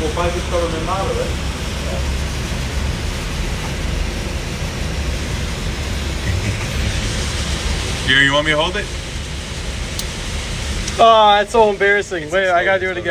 Well, if I just government them in out of it. Here, you want me to hold it? Oh, that's so embarrassing. Wait, I gotta do it again.